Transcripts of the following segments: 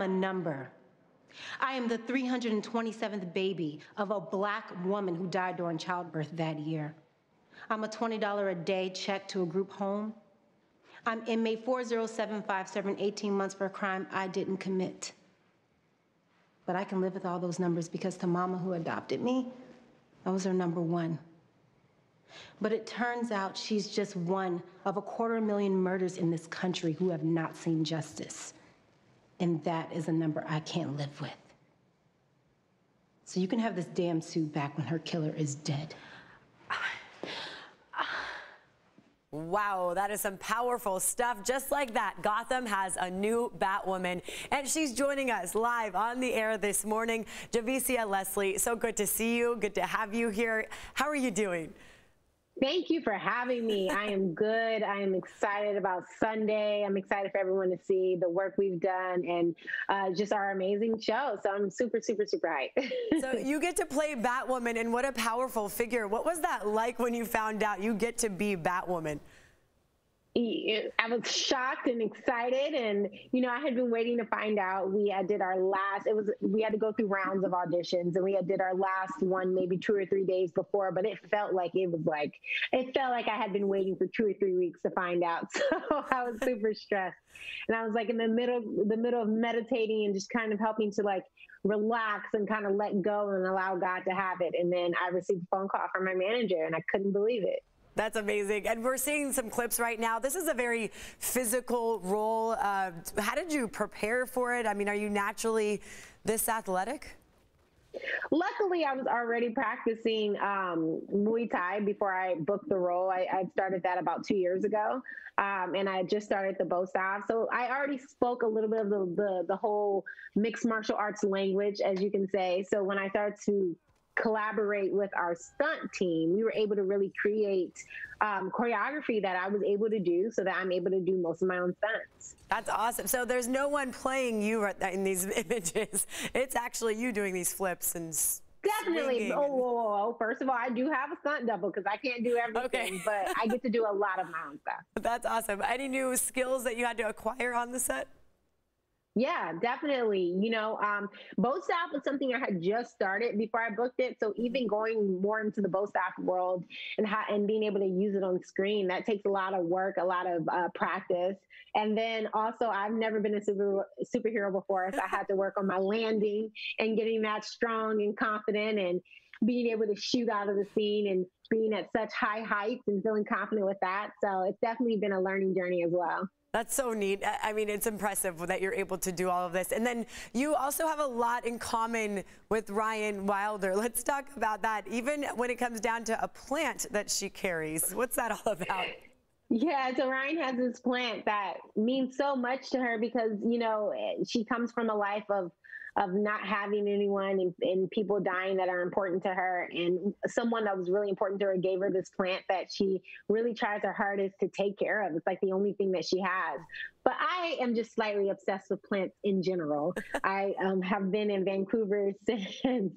a number. I am the 327th baby of a black woman who died during childbirth that year. I'm a $20 a day check to a group home. I'm inmate 40757, serving 18 months for a crime I didn't commit. But I can live with all those numbers because to mama who adopted me, I was her number one. But it turns out she's just one of a quarter million murders in this country who have not seen justice. And that is a number I can't live with. So you can have this damn suit back when her killer is dead. Wow, that is some powerful stuff. Just like that, Gotham has a new Batwoman, and she's joining us live on the air this morning. Javicia Leslie, so good to see you. Good to have you here. How are you doing? Thank you for having me. I am good. I am excited about Sunday. I'm excited for everyone to see the work we've done and uh, just our amazing show. So I'm super, super, super hyped. so you get to play Batwoman, and what a powerful figure. What was that like when you found out you get to be Batwoman? I was shocked and excited, and you know, I had been waiting to find out. We had did our last. It was we had to go through rounds of auditions, and we had did our last one maybe two or three days before. But it felt like it was like it felt like I had been waiting for two or three weeks to find out. So I was super stressed, and I was like in the middle the middle of meditating and just kind of helping to like relax and kind of let go and allow God to have it. And then I received a phone call from my manager, and I couldn't believe it. That's amazing. And we're seeing some clips right now. This is a very physical role. Uh, how did you prepare for it? I mean, are you naturally this athletic? Luckily, I was already practicing um, Muay Thai before I booked the role. I, I started that about two years ago, um, and I just started the bow staff. So I already spoke a little bit of the, the the whole mixed martial arts language, as you can say. So when I started to collaborate with our stunt team, we were able to really create um, choreography that I was able to do so that I'm able to do most of my own stunts. That's awesome. So there's no one playing you in these images. It's actually you doing these flips and Definitely. Oh, whoa, whoa, whoa, First of all, I do have a stunt double because I can't do everything, okay. but I get to do a lot of my own stuff. That's awesome. Any new skills that you had to acquire on the set? Yeah, definitely. You know, um, bow staff was something I had just started before I booked it. So even going more into the bow staff world and how, and being able to use it on screen, that takes a lot of work, a lot of uh, practice. And then also, I've never been a super superhero before, so I had to work on my landing and getting that strong and confident and being able to shoot out of the scene and being at such high heights and feeling confident with that. So it's definitely been a learning journey as well. That's so neat. I mean, it's impressive that you're able to do all of this. And then you also have a lot in common with Ryan Wilder. Let's talk about that. Even when it comes down to a plant that she carries, what's that all about? Yeah, so Ryan has this plant that means so much to her because, you know, she comes from a life of of not having anyone and, and, people dying that are important to her. And someone that was really important to her gave her this plant that she really tries her hardest to take care of. It's like the only thing that she has. But I am just slightly obsessed with plants in general. I um, have been in Vancouver since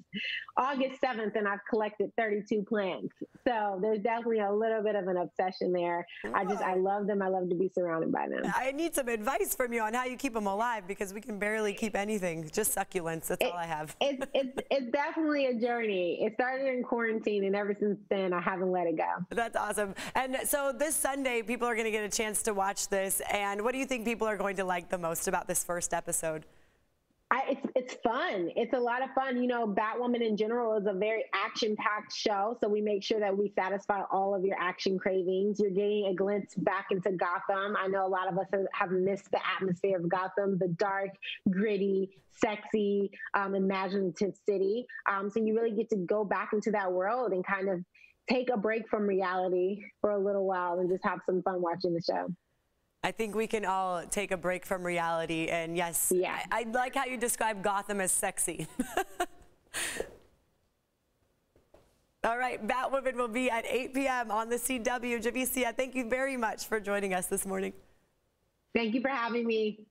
August 7th and I've collected 32 plants. So there's definitely a little bit of an obsession there. I just, I love them. I love to be surrounded by them. I need some advice from you on how you keep them alive because we can barely keep anything, just succulents. That's it, all I have. it's, it's, it's definitely a journey. It started in quarantine and ever since then, I haven't let it go. That's awesome. And so this Sunday, people are going to get a chance to watch this. And what do you think people are going to like the most about this first episode? I, it's it's fun. It's a lot of fun. You know, Batwoman in general is a very action packed show, so we make sure that we satisfy all of your action cravings. You're getting a glimpse back into Gotham. I know a lot of us have missed the atmosphere of Gotham, the dark, gritty, sexy, um, imaginative city. Um, so you really get to go back into that world and kind of take a break from reality for a little while and just have some fun watching the show. I think we can all take a break from reality. And yes, yeah. I, I like how you describe Gotham as sexy. all right, Batwoman will be at 8 p.m. on the CW. Javicia, thank you very much for joining us this morning. Thank you for having me.